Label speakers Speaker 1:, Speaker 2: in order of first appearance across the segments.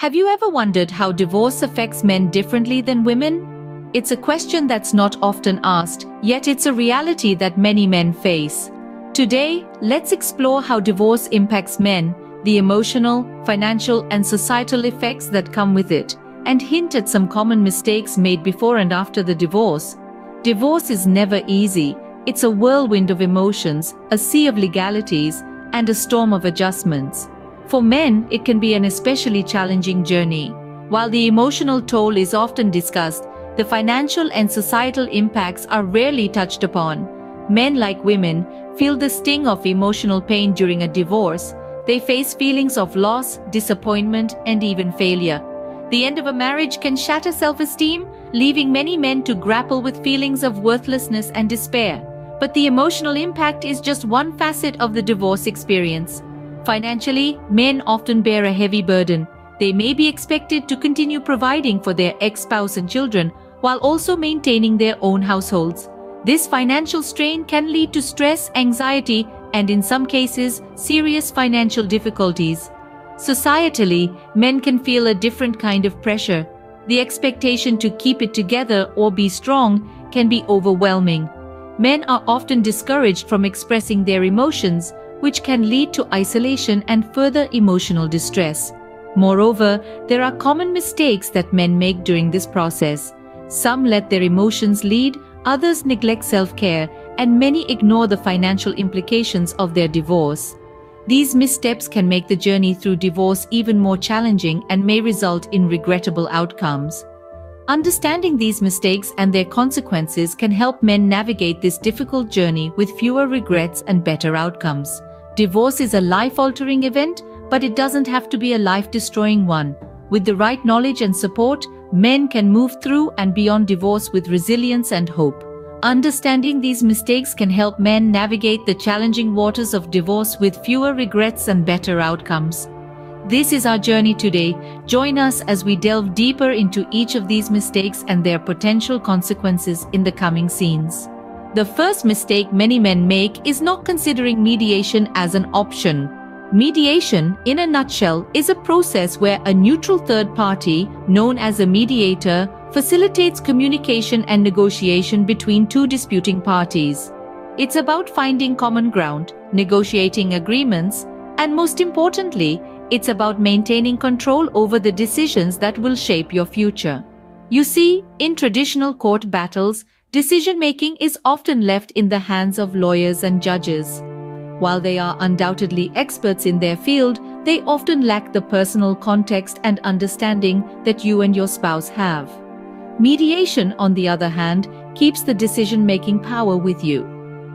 Speaker 1: Have you ever wondered how divorce affects men differently than women? It's a question that's not often asked, yet it's a reality that many men face. Today, let's explore how divorce impacts men, the emotional, financial, and societal effects that come with it, and hint at some common mistakes made before and after the divorce. Divorce is never easy, it's a whirlwind of emotions, a sea of legalities, and a storm of adjustments. For men, it can be an especially challenging journey. While the emotional toll is often discussed, the financial and societal impacts are rarely touched upon. Men, like women, feel the sting of emotional pain during a divorce. They face feelings of loss, disappointment, and even failure. The end of a marriage can shatter self-esteem, leaving many men to grapple with feelings of worthlessness and despair. But the emotional impact is just one facet of the divorce experience. Financially, men often bear a heavy burden. They may be expected to continue providing for their ex-spouse and children while also maintaining their own households. This financial strain can lead to stress, anxiety, and in some cases, serious financial difficulties. Societally, men can feel a different kind of pressure. The expectation to keep it together or be strong can be overwhelming. Men are often discouraged from expressing their emotions, which can lead to isolation and further emotional distress. Moreover, there are common mistakes that men make during this process. Some let their emotions lead, others neglect self-care, and many ignore the financial implications of their divorce. These missteps can make the journey through divorce even more challenging and may result in regrettable outcomes. Understanding these mistakes and their consequences can help men navigate this difficult journey with fewer regrets and better outcomes. Divorce is a life-altering event, but it doesn't have to be a life-destroying one. With the right knowledge and support, men can move through and beyond divorce with resilience and hope. Understanding these mistakes can help men navigate the challenging waters of divorce with fewer regrets and better outcomes. This is our journey today. Join us as we delve deeper into each of these mistakes and their potential consequences in the coming scenes. The first mistake many men make is not considering mediation as an option. Mediation, in a nutshell, is a process where a neutral third party, known as a mediator, facilitates communication and negotiation between two disputing parties. It's about finding common ground, negotiating agreements, and most importantly, it's about maintaining control over the decisions that will shape your future. You see, in traditional court battles, Decision-making is often left in the hands of lawyers and judges. While they are undoubtedly experts in their field, they often lack the personal context and understanding that you and your spouse have. Mediation, on the other hand, keeps the decision-making power with you.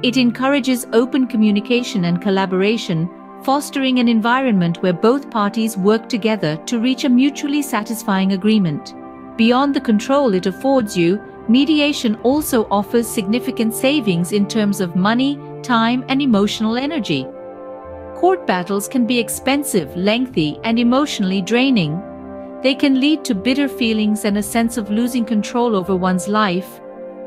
Speaker 1: It encourages open communication and collaboration, fostering an environment where both parties work together to reach a mutually satisfying agreement. Beyond the control it affords you, mediation also offers significant savings in terms of money, time, and emotional energy. Court battles can be expensive, lengthy, and emotionally draining. They can lead to bitter feelings and a sense of losing control over one's life.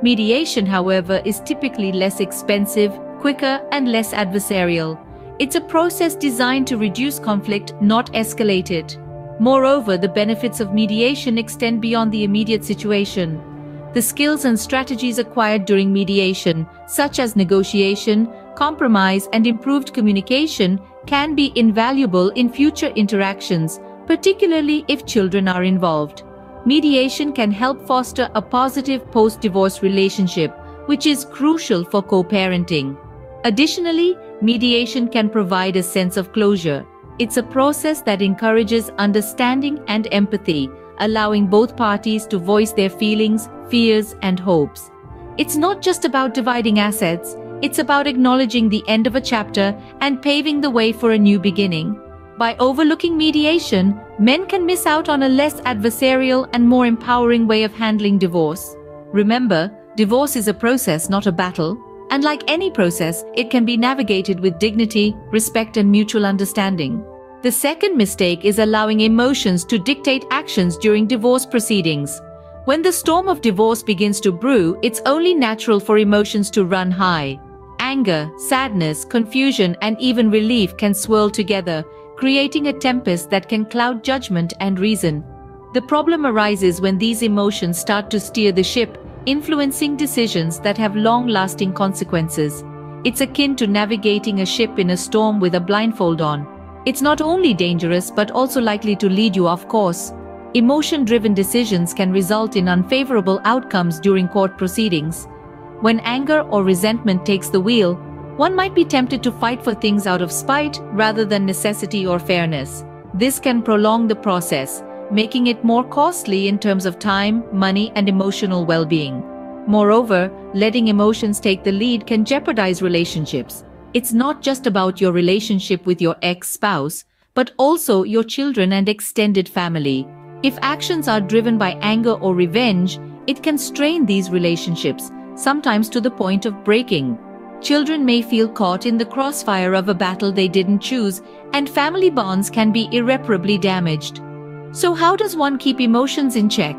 Speaker 1: Mediation, however, is typically less expensive, quicker, and less adversarial. It's a process designed to reduce conflict, not escalate it. Moreover, the benefits of mediation extend beyond the immediate situation. The skills and strategies acquired during mediation, such as negotiation, compromise, and improved communication, can be invaluable in future interactions, particularly if children are involved. Mediation can help foster a positive post-divorce relationship, which is crucial for co-parenting. Additionally, mediation can provide a sense of closure. It's a process that encourages understanding and empathy, allowing both parties to voice their feelings, fears, and hopes. It's not just about dividing assets, it's about acknowledging the end of a chapter and paving the way for a new beginning. By overlooking mediation, men can miss out on a less adversarial and more empowering way of handling divorce. Remember, divorce is a process, not a battle. And like any process, it can be navigated with dignity, respect, and mutual understanding. The second mistake is allowing emotions to dictate actions during divorce proceedings. When the storm of divorce begins to brew, it's only natural for emotions to run high. Anger, sadness, confusion, and even relief can swirl together, creating a tempest that can cloud judgment and reason. The problem arises when these emotions start to steer the ship, influencing decisions that have long-lasting consequences. It's akin to navigating a ship in a storm with a blindfold on. It's not only dangerous but also likely to lead you off course. Emotion-driven decisions can result in unfavorable outcomes during court proceedings. When anger or resentment takes the wheel, one might be tempted to fight for things out of spite rather than necessity or fairness. This can prolong the process, making it more costly in terms of time, money, and emotional well-being. Moreover, letting emotions take the lead can jeopardize relationships. It's not just about your relationship with your ex-spouse, but also your children and extended family. If actions are driven by anger or revenge, it can strain these relationships, sometimes to the point of breaking. Children may feel caught in the crossfire of a battle they didn't choose, and family bonds can be irreparably damaged. So how does one keep emotions in check?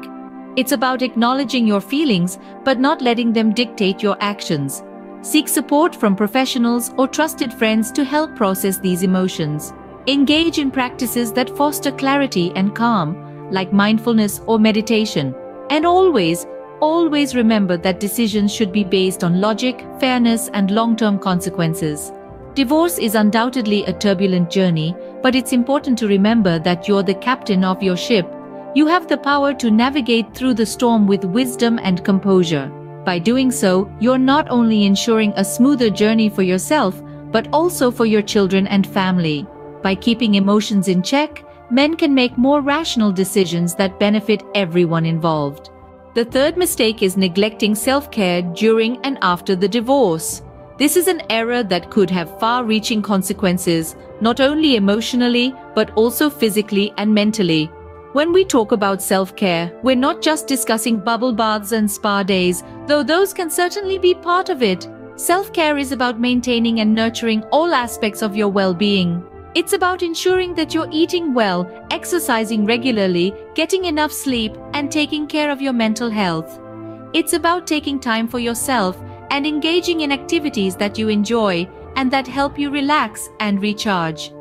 Speaker 1: It's about acknowledging your feelings, but not letting them dictate your actions. Seek support from professionals or trusted friends to help process these emotions. Engage in practices that foster clarity and calm, like mindfulness or meditation. And always, always remember that decisions should be based on logic, fairness, and long-term consequences. Divorce is undoubtedly a turbulent journey, but it's important to remember that you're the captain of your ship. You have the power to navigate through the storm with wisdom and composure. By doing so, you're not only ensuring a smoother journey for yourself, but also for your children and family. By keeping emotions in check, men can make more rational decisions that benefit everyone involved. The third mistake is neglecting self-care during and after the divorce. This is an error that could have far-reaching consequences, not only emotionally, but also physically and mentally. When we talk about self-care, we're not just discussing bubble baths and spa days, though those can certainly be part of it. Self-care is about maintaining and nurturing all aspects of your well-being. It's about ensuring that you're eating well, exercising regularly, getting enough sleep, and taking care of your mental health. It's about taking time for yourself and engaging in activities that you enjoy and that help you relax and recharge.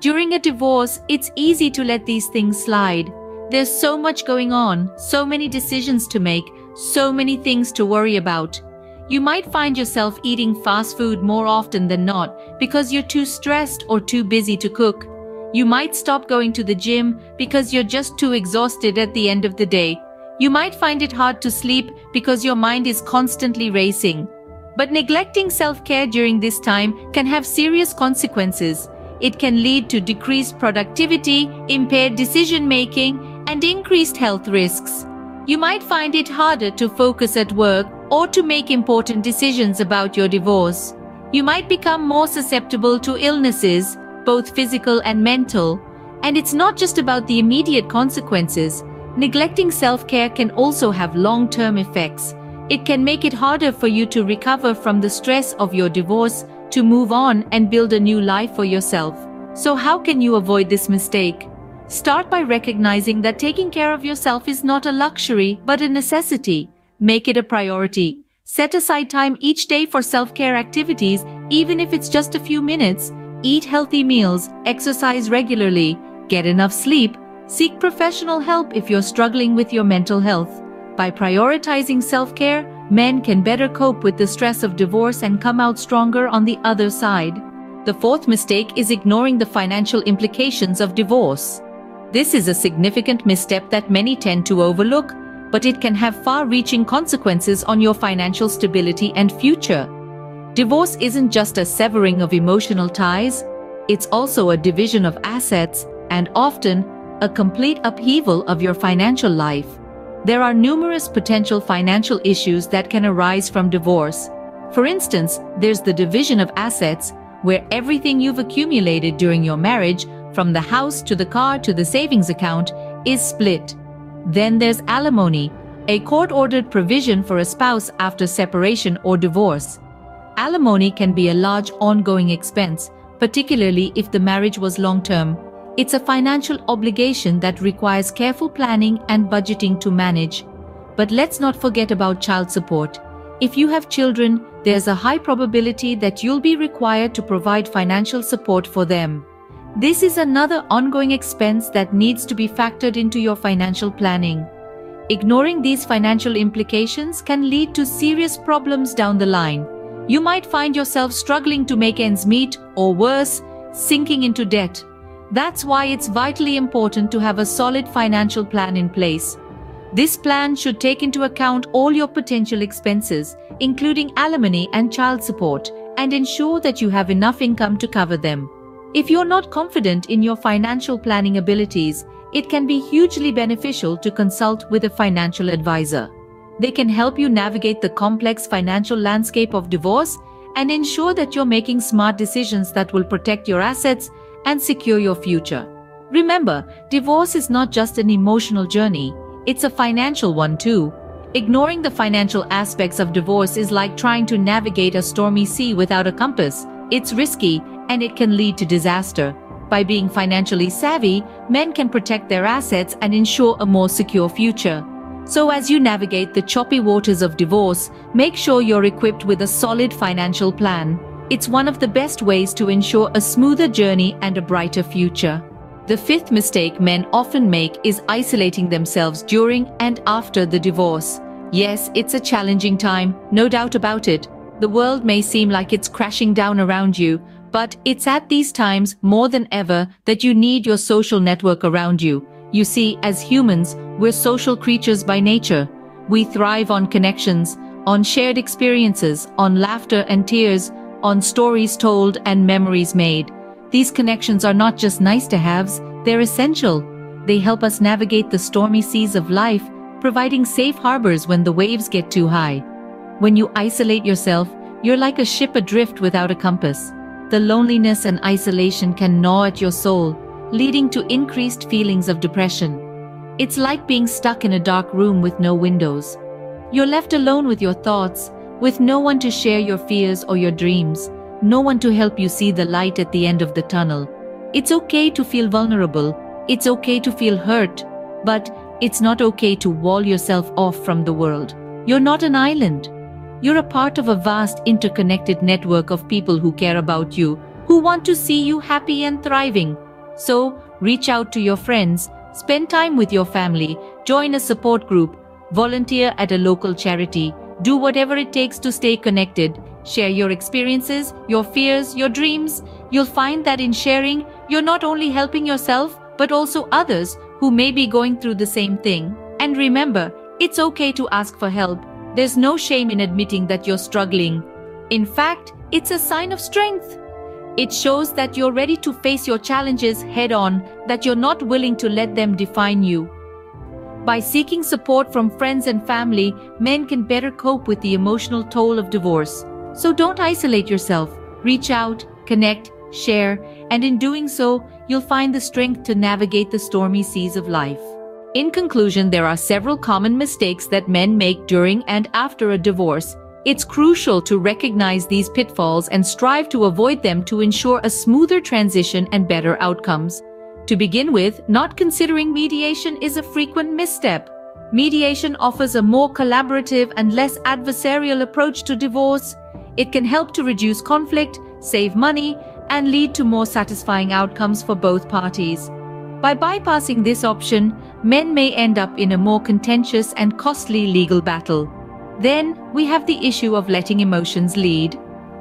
Speaker 1: During a divorce, it's easy to let these things slide. There's so much going on, so many decisions to make, so many things to worry about. You might find yourself eating fast food more often than not because you're too stressed or too busy to cook. You might stop going to the gym because you're just too exhausted at the end of the day. You might find it hard to sleep because your mind is constantly racing. But neglecting self-care during this time can have serious consequences. It can lead to decreased productivity, impaired decision-making, and increased health risks. You might find it harder to focus at work or to make important decisions about your divorce. You might become more susceptible to illnesses, both physical and mental. And it's not just about the immediate consequences. Neglecting self-care can also have long-term effects. It can make it harder for you to recover from the stress of your divorce, to move on and build a new life for yourself. So how can you avoid this mistake? Start by recognizing that taking care of yourself is not a luxury, but a necessity. Make it a priority. Set aside time each day for self-care activities, even if it's just a few minutes. Eat healthy meals, exercise regularly, get enough sleep, seek professional help if you're struggling with your mental health. By prioritizing self-care, men can better cope with the stress of divorce and come out stronger on the other side. The fourth mistake is ignoring the financial implications of divorce. This is a significant misstep that many tend to overlook, but it can have far-reaching consequences on your financial stability and future. Divorce isn't just a severing of emotional ties, it's also a division of assets and often a complete upheaval of your financial life. There are numerous potential financial issues that can arise from divorce. For instance, there's the division of assets, where everything you've accumulated during your marriage, from the house to the car to the savings account, is split. Then there's alimony, a court-ordered provision for a spouse after separation or divorce. Alimony can be a large ongoing expense, particularly if the marriage was long-term. It's a financial obligation that requires careful planning and budgeting to manage. But let's not forget about child support. If you have children, there's a high probability that you'll be required to provide financial support for them. This is another ongoing expense that needs to be factored into your financial planning. Ignoring these financial implications can lead to serious problems down the line. You might find yourself struggling to make ends meet, or worse, sinking into debt. That's why it's vitally important to have a solid financial plan in place. This plan should take into account all your potential expenses, including alimony and child support, and ensure that you have enough income to cover them. If you're not confident in your financial planning abilities, it can be hugely beneficial to consult with a financial advisor. They can help you navigate the complex financial landscape of divorce and ensure that you're making smart decisions that will protect your assets and secure your future. Remember, divorce is not just an emotional journey, it's a financial one too. Ignoring the financial aspects of divorce is like trying to navigate a stormy sea without a compass. It's risky and it can lead to disaster. By being financially savvy, men can protect their assets and ensure a more secure future. So as you navigate the choppy waters of divorce, make sure you're equipped with a solid financial plan. It's one of the best ways to ensure a smoother journey and a brighter future. The fifth mistake men often make is isolating themselves during and after the divorce. Yes, it's a challenging time, no doubt about it. The world may seem like it's crashing down around you, but it's at these times more than ever that you need your social network around you. You see, as humans, we're social creatures by nature. We thrive on connections, on shared experiences, on laughter and tears, on stories told and memories made. These connections are not just nice to haves, they're essential. They help us navigate the stormy seas of life, providing safe harbors when the waves get too high. When you isolate yourself, you're like a ship adrift without a compass. The loneliness and isolation can gnaw at your soul, leading to increased feelings of depression. It's like being stuck in a dark room with no windows. You're left alone with your thoughts, with no one to share your fears or your dreams, no one to help you see the light at the end of the tunnel. It's okay to feel vulnerable, it's okay to feel hurt, but it's not okay to wall yourself off from the world. You're not an island. You're a part of a vast interconnected network of people who care about you, who want to see you happy and thriving. So, reach out to your friends, spend time with your family, join a support group, volunteer at a local charity, do whatever it takes to stay connected, share your experiences, your fears, your dreams. You'll find that in sharing, you're not only helping yourself, but also others who may be going through the same thing. And remember, it's okay to ask for help. There's no shame in admitting that you're struggling. In fact, it's a sign of strength. It shows that you're ready to face your challenges head on, that you're not willing to let them define you. By seeking support from friends and family, men can better cope with the emotional toll of divorce. So don't isolate yourself. Reach out, connect, share, and in doing so, you'll find the strength to navigate the stormy seas of life. In conclusion, there are several common mistakes that men make during and after a divorce. It's crucial to recognize these pitfalls and strive to avoid them to ensure a smoother transition and better outcomes. To begin with, not considering mediation is a frequent misstep. Mediation offers a more collaborative and less adversarial approach to divorce. It can help to reduce conflict, save money, and lead to more satisfying outcomes for both parties. By bypassing this option, men may end up in a more contentious and costly legal battle. Then, we have the issue of letting emotions lead.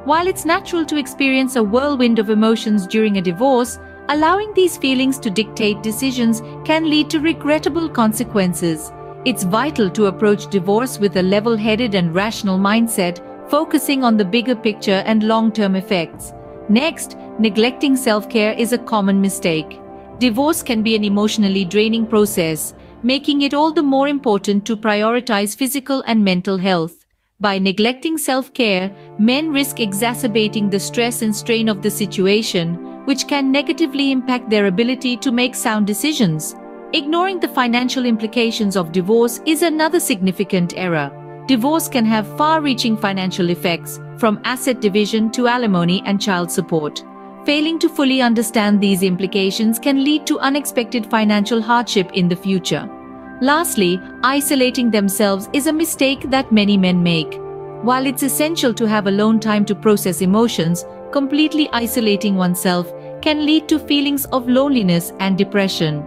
Speaker 1: While it's natural to experience a whirlwind of emotions during a divorce, allowing these feelings to dictate decisions can lead to regrettable consequences. It's vital to approach divorce with a level-headed and rational mindset, focusing on the bigger picture and long-term effects. Next, neglecting self-care is a common mistake. Divorce can be an emotionally draining process, making it all the more important to prioritize physical and mental health. By neglecting self-care, men risk exacerbating the stress and strain of the situation, which can negatively impact their ability to make sound decisions. Ignoring the financial implications of divorce is another significant error. Divorce can have far-reaching financial effects, from asset division to alimony and child support. Failing to fully understand these implications can lead to unexpected financial hardship in the future. Lastly, isolating themselves is a mistake that many men make. While it's essential to have alone time to process emotions, completely isolating oneself can lead to feelings of loneliness and depression.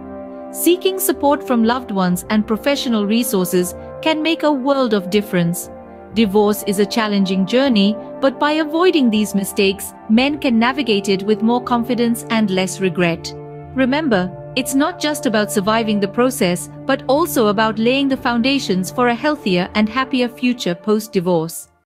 Speaker 1: Seeking support from loved ones and professional resources can make a world of difference. Divorce is a challenging journey, but by avoiding these mistakes, men can navigate it with more confidence and less regret. Remember, it's not just about surviving the process, but also about laying the foundations for a healthier and happier future post-divorce.